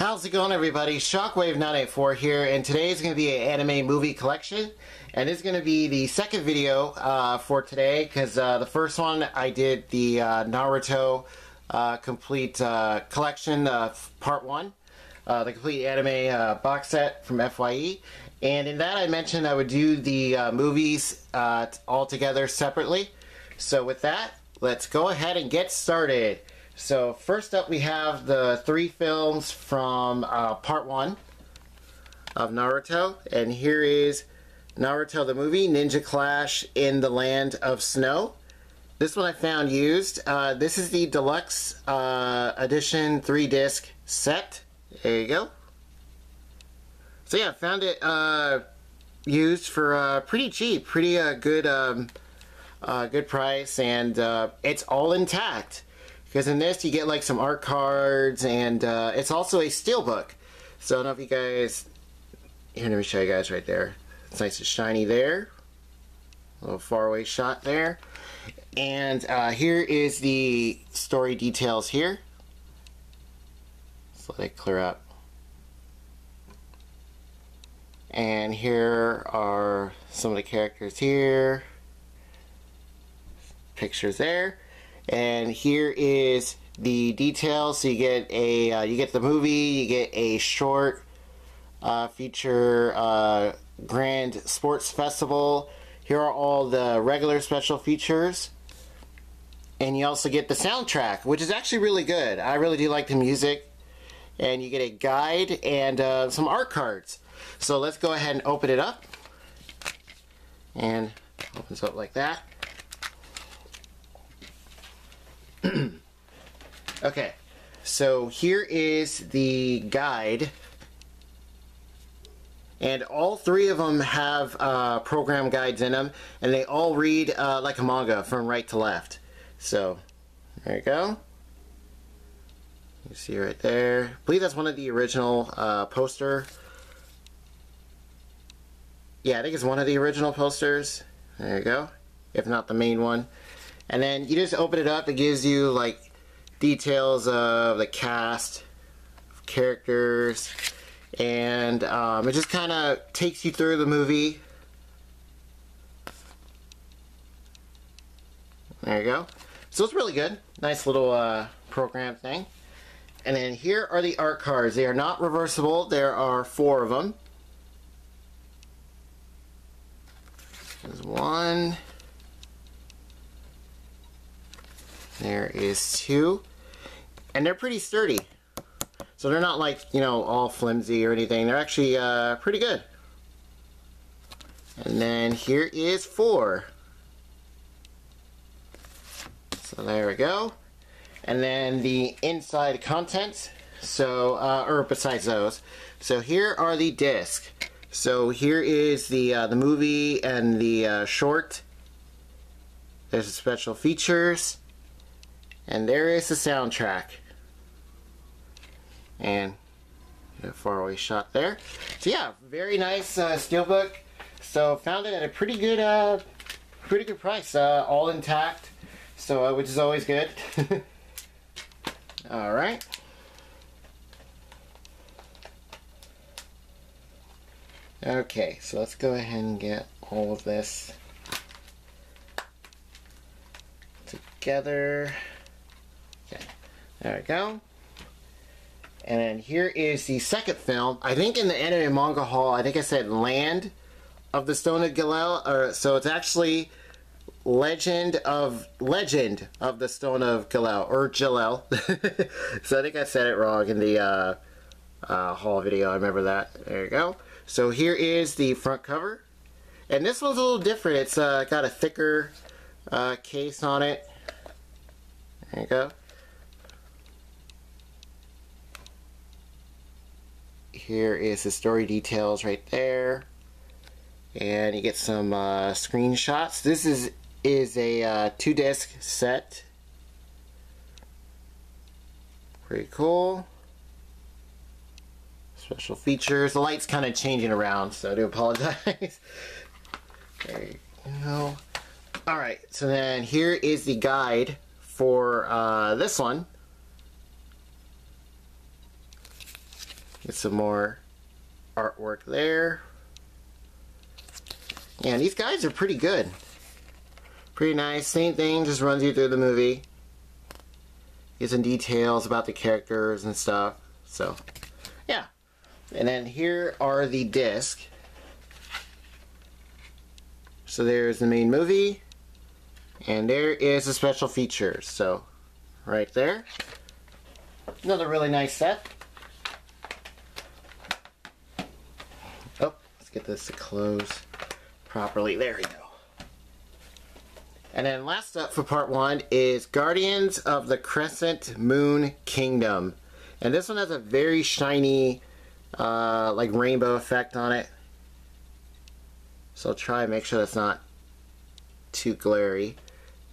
How's it going, everybody? Shockwave984 here, and today is going to be an anime movie collection. And is going to be the second video uh, for today, because uh, the first one I did the uh, Naruto uh, complete uh, collection, uh, part one, the complete anime box set from FYE. And in that, I mentioned I would do the movies all together separately. So with that, let's go ahead and get started. So first up, we have the three films from uh, part one of Naruto, and here is Naruto the movie, Ninja Clash in the Land of Snow. This one I found used. Uh, this is the deluxe uh, edition three disc set. There you go. So yeah, found it uh, used for uh, pretty cheap, pretty uh, good, um, uh, good price, and it's all intact. Because in this, you get like some art cards, and uh, it's also a steelbook. So I don't know if you guys. Here, let me show you guys right there. It's nice and shiny there. A little faraway shot there. And uh, here is the story details here. Let's let it clear up. And here are some of the characters here. Pictures there and here is the details. So you get a uh, you get the movie you get a short uh, feature uh, grand sports festival. Here are all the regular special features. And you also get the soundtrack which is actually really good. I really do like the music. And you get a guide and uh, some art cards. So let's go ahead and open it up. And opens up like that okay, so here is the guide. And all three of them have uh, program guides in them, and they all read uh, like a manga from right to left. So, there you go. You see right there. I believe that's one of the original uh, poster. Yeah, I think it's one of the original posters. There you go. If not the main one. And then you just open it up, it gives you like details of the cast, characters, and um, it just kind of takes you through the movie. There you go. So it's really good. Nice little uh, program thing. And then here are the art cards. They are not reversible. There are four of them. There's one. There is two. And they're pretty sturdy. So they're not like, you know, all flimsy or anything. They're actually uh, pretty good. And then here is four. So there we go. And then the inside contents. So, uh, or besides those. So here are the discs. So here is the uh, the movie and the uh, short. There's the special features. And there is the soundtrack. And a faraway shot there. So yeah, very nice uh, steelbook. So found it at a pretty good, uh, pretty good price. Uh, all intact. So uh, which is always good. all right. Okay, so let's go ahead and get all of this together. There we go. And then here is the second film. I think in the anime manga hall, I think I said Land of the Stone of Gilel. Or, so it's actually Legend of Legend of the Stone of Gilel or Gilel. so I think I said it wrong in the uh, uh, hall video. I remember that. There you go. So here is the front cover. And this one's a little different. It's uh, got a thicker uh, case on it. There you go. Here is the story details right there. And you get some uh, screenshots. This is is a uh, two disc set. Pretty cool. Special features. The light's kind of changing around, so I do apologize. there you go. Alright, so then here is the guide for uh, this one. Get some more artwork there. Yeah, these guys are pretty good. Pretty nice. Same thing, just runs you through the movie. Gives some details about the characters and stuff. So, yeah. And then here are the discs. So there's the main movie. And there is the special features. So, right there. Another really nice set. Get this to close properly. There we go. And then last up for part one is Guardians of the Crescent Moon Kingdom. And this one has a very shiny, uh, like rainbow effect on it. So I'll try and make sure that's not too glary.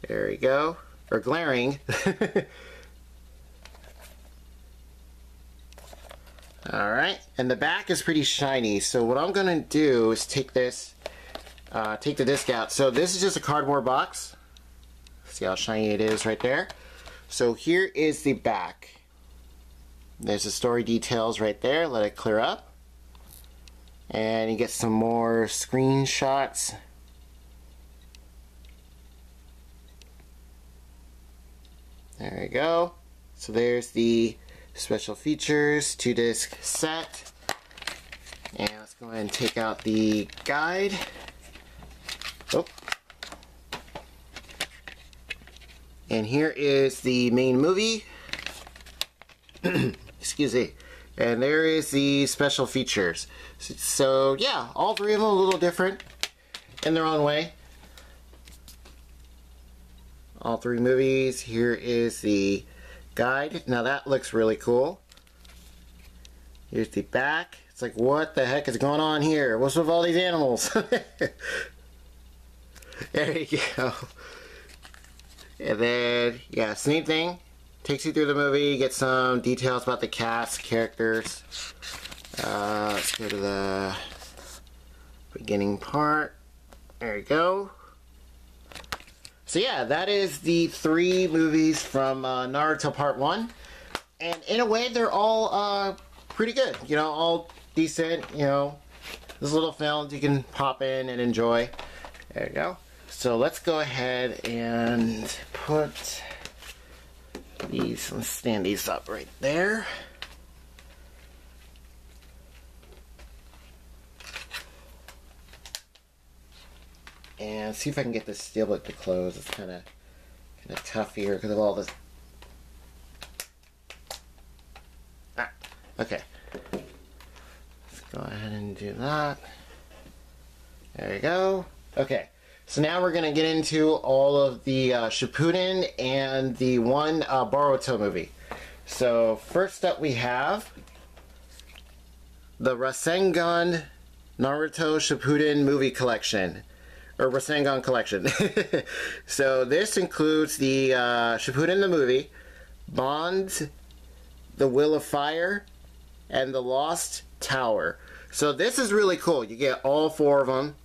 There we go. Or glaring. Alright, and the back is pretty shiny. So what I'm to do is take this, uh, take the disc out. So this is just a cardboard box. See how shiny it is right there. So here is the back. There's the story details right there. Let it clear up. And you get some more screenshots. There we go. So there's the special features, two disc set. And let's go ahead and take out the guide. Oh. And here is the main movie. Excuse me. And there is the special features. So, yeah, all three of them a little different in their own way. All three movies. Here is the guide. Now that looks really cool. Here's the back. It's like, what the heck is going on here? What's with all these animals? there you go. And then, yeah, same thing. Takes you through the movie, get some details about the cast, characters. Uh, let's go to the beginning part. There you go. So yeah, that is the three movies from uh, Naruto Part 1. And in a way, they're all uh, pretty good. You know, all decent, you know. Those little films you can pop in and enjoy. There you go. So let's go ahead and put these, let's stand these up right there. And see if I can get this steel steelbook to close. It's kind of kind of tough here because of all this. Ah, okay. Let's go ahead and do that. There you go. Okay. So now we're going to get into all of the uh, Shippuden and the one uh, Boruto movie. So first up we have the Rasengan Naruto Shippuden movie collection or Rasengan collection. so this includes the uh, Shippuden the movie, Bonds, The Will of Fire, and The Lost Tower. So this is really cool. You get all four of them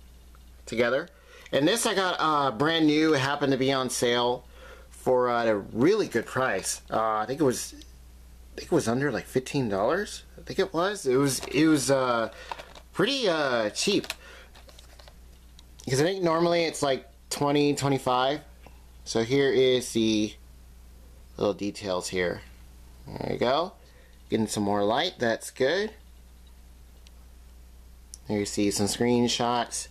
together. And this I got uh, brand new. It happened to be on sale for uh, a really good price. Uh, I think it was, I think it was under like fifteen dollars. I think it was. It was. It was uh, pretty uh, cheap. Because I think normally it's like 20, 25. So here is the little details here. There you go. Getting some more light, that's good. There you see some screenshots.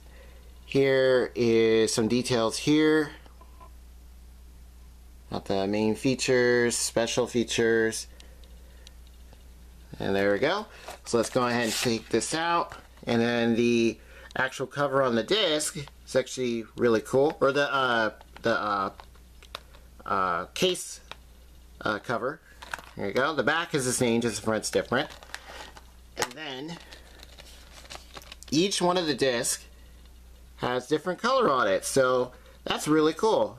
Here is some details here. Not the main features, special features. And there we go. So let's go ahead and take this out. And then the actual cover on the disc is actually really cool. Or the uh, the uh, uh, case uh, cover. There you go. The back is the same, just the front's different. And then each one of the discs has different color on it. So that's really cool.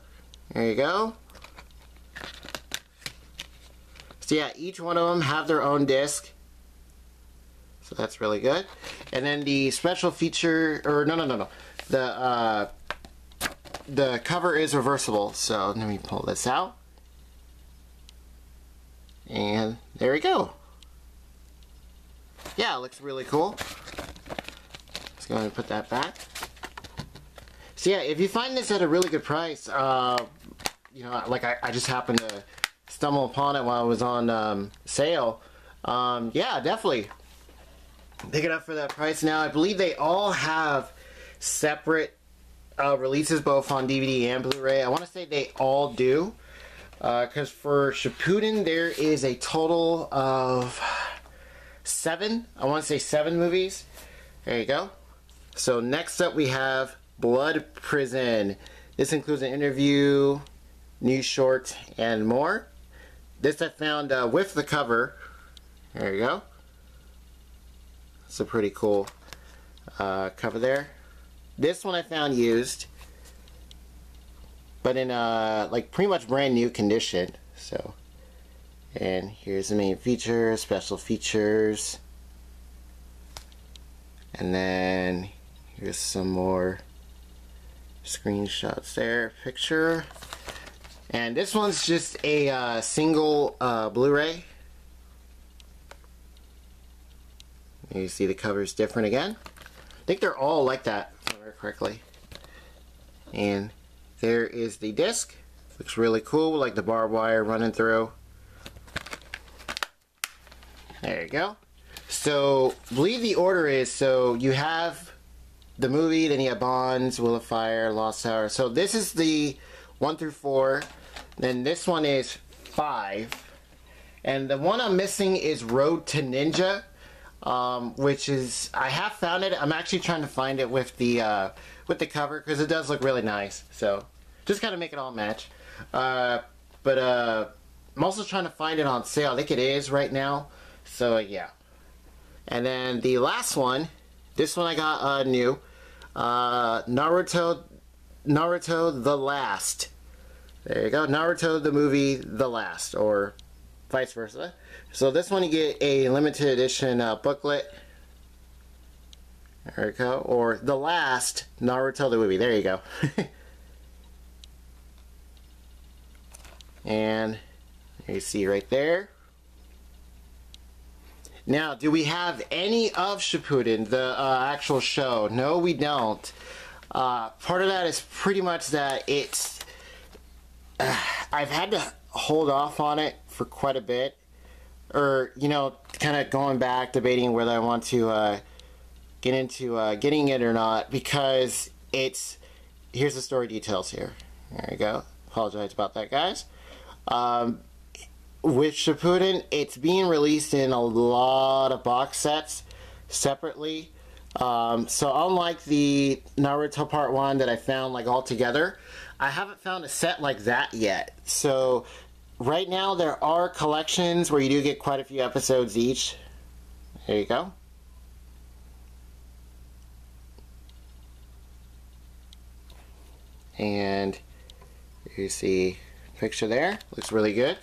There you go. So yeah, each one of them have their own disc. So that's really good. And then the special feature, or no, no, no, no. The, uh, the cover is reversible. So let me pull this out. And there we go. yeah, looks really cool. Let's go ahead and put that back. So yeah, if you find this at a really good price, uh, you know, like I, I just happened to stumble upon it while it was on um, sale. Um, yeah, definitely pick it up for that price. Now, I believe they all have separate uh, releases both on DVD and Blu-ray. I want to say they all do. Because uh, for Shippuden, there is a total of seven. I want to say seven movies. There you go. So next up we have Blood Prison. This includes an interview, news short, and more. This I found uh, with the cover. There you go. It's a pretty cool uh, cover there. This one I found used, but in a like pretty much brand new condition. So, and here's the main feature, special features, and then here's some more screenshots there, picture. And this one's just a uh, single uh, Blu-ray. You see the cover's different again. I think they're all like that, if I remember correctly. And there is the disc. Looks really cool, like the barbed wire running through. There you go. So, believe the order is, so you have the movie, then you have Bonds, Will of Fire, Lost Tower. So this is the 1 through 4. Then this one is 5. And the one I'm missing is Road to Ninja um, which is I have found it. I'm actually trying to find it with the uh, with the cover because it does look really nice. So just kind of make it all match. Uh, but uh, I'm also trying to find it on sale. I think it is right now. So yeah. And then the last one, this one I got uh, new. Uh, Naruto, Naruto the Last. There you go. Naruto the movie The Last, or vice versa. So this one you get a limited edition uh, booklet. There we go. Or the last Naruto the movie. There you go. and you see right there. Now, do we have any of Shippuden, the uh, actual show? No, we don't. Uh, part of that is pretty much that it's... Uh, I've had to hold off on it for quite a bit or you know, kind of going back debating whether I want to uh, get into uh, getting it or not because it's here's the story details here. There you go. Apologize about that, guys. Um, with Shippuden, it's being released in a lot of box sets separately. Um, so unlike the Naruto Part 1 that I found like all together, I haven't found a set like that yet. So right now there are collections where you do get quite a few episodes each. There you go. And you see picture there. Looks really good.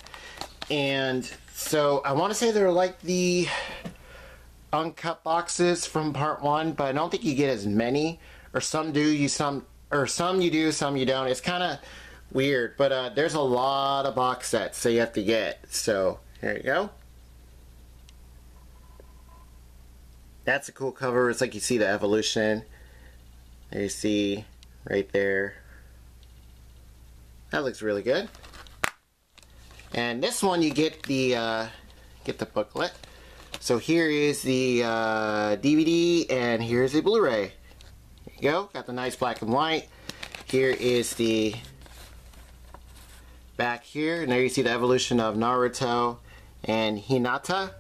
And so I want to say they're like the uncut boxes from part one, but I don't think you get as many. Or some do, you some or some you do, some you don't. It's kind of weird. But uh, there's a lot of box sets that you have to get. So here you go. That's a cool cover. It's like you see the evolution. There you see right there. That looks really good. And this one you get the uh, get the booklet. So here is the uh, DVD and here's the Blu-ray. There you go. Got the nice black and white. Here is the back here. And there you see the evolution of Naruto and Hinata.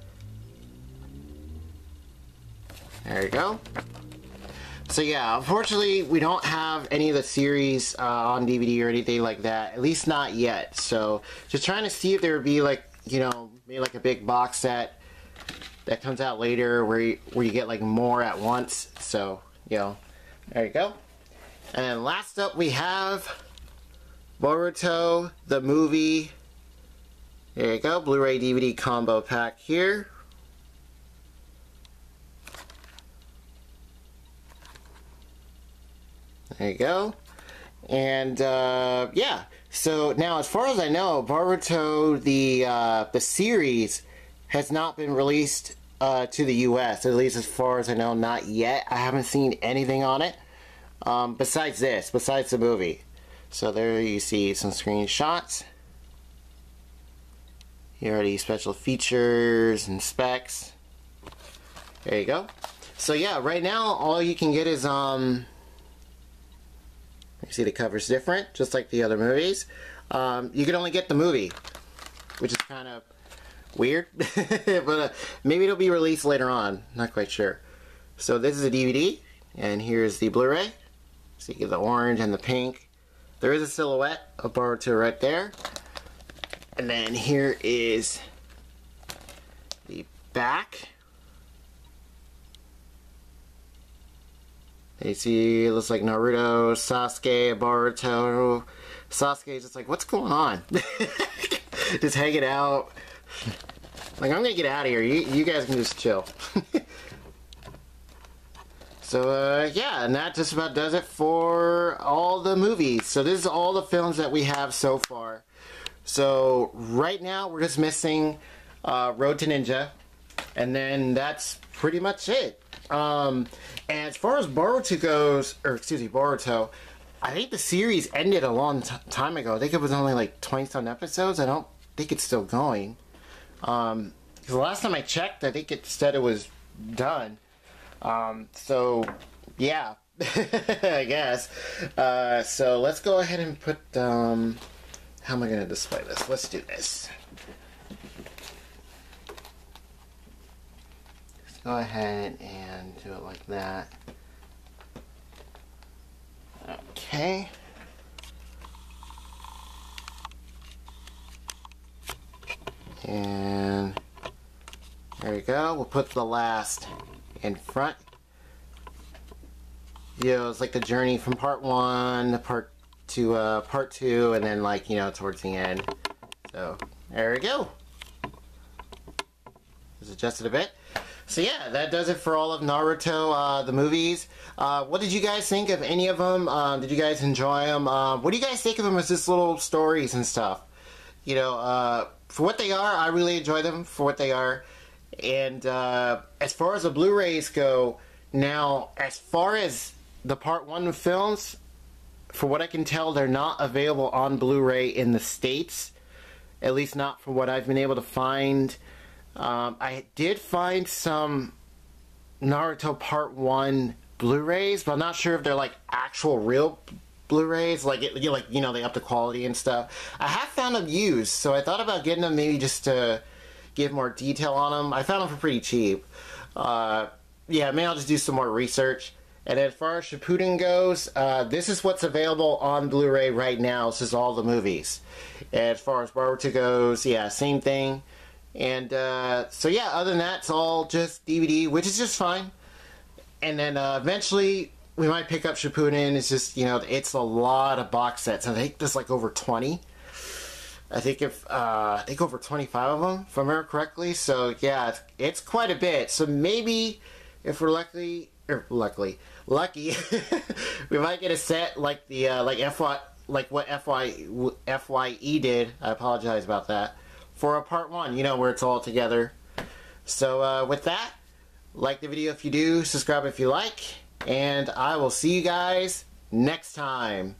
There you go. So yeah, unfortunately, we don't have any of the series uh, on DVD or anything like that. At least not yet. So just trying to see if there would be like, you know, maybe like a big box set that comes out later where you, where you get like more at once. So, you know, there you go. And then last up we have Boruto, the movie. There you go, Blu-ray DVD combo pack here. There you go. And uh, yeah, so now as far as I know, Boruto, the uh, the series, has not been released uh, to the U.S. At least as far as I know, not yet. I haven't seen anything on it um, besides this, besides the movie. So there you see some screenshots. Here are the special features and specs. There you go. So yeah, right now all you can get is um. You see the cover's different, just like the other movies. Um, you can only get the movie, which is kind of weird, but uh, maybe it'll be released later on. Not quite sure. So this is a DVD, and here's the Blu-ray. So you get the orange and the pink. There is a silhouette of Boruto right there. And then here is the back. You see, it looks like Naruto, Sasuke, Boruto. Sasuke's just like, what's going on? just hanging out. Like, I'm gonna get out of here. You, you guys can just chill. so, uh, yeah, and that just about does it for all the movies. So this is all the films that we have so far. So, right now, we're just missing uh, Road to Ninja. And then that's pretty much it. Um, and as far as Boruto goes, or excuse me, Boruto, I think the series ended a long time ago. I think it was only like 20 some episodes. I don't think it's still going. Um, the last time I checked, I think it said it was done. Um, so, yeah, I guess. Uh, so let's go ahead and put, um, how am I going to display this? Let's do this. Let's go ahead and do it like that. Okay. And there we go. We'll put the last in front. You know, it's like the journey from part one to part to uh, part two, and then like you know towards the end. So there we go. Just adjusted a bit. So yeah, that does it for all of Naruto, uh, the movies. Uh, what did you guys think of any of them? Um, did you guys enjoy them? Uh, what do you guys think of them as just little stories and stuff? You know, uh, for what they are, I really enjoy them for what they are. And uh, as far as the Blu-rays go, now as far as the Part One films, for what I can tell, they're not available on Blu-ray in the states. At least not from what I've been able to find. Um, I did find some Naruto Part One Blu-rays, but I'm not sure if they're like actual real Blu-rays, like it, like you know they up the quality and stuff. I have found them used, so I thought about getting them maybe just to give more detail on them. I found them for pretty cheap. Uh, yeah, maybe I'll just do some more research. And as far as Shippuden goes, uh, this is what's available on Blu-ray right now. This is all the movies. As far as Boruto goes, yeah, same thing. And uh, so yeah, other than that, it's all just DVD, which is just fine. And then uh, eventually we might pick up Shippuden. It's just you know it's a lot of box sets. I think there's like over twenty. I think if uh, I think over twenty five of them, if I remember correctly. So yeah, it's, it's quite a bit. So maybe if we're lucky, or luckily lucky, we might get a set like the uh, like FY like what FY FYE did. I apologize about that for a part one. You know where it's all together. So uh, with that, like the video if you do, subscribe if you like, and I will see you guys next time.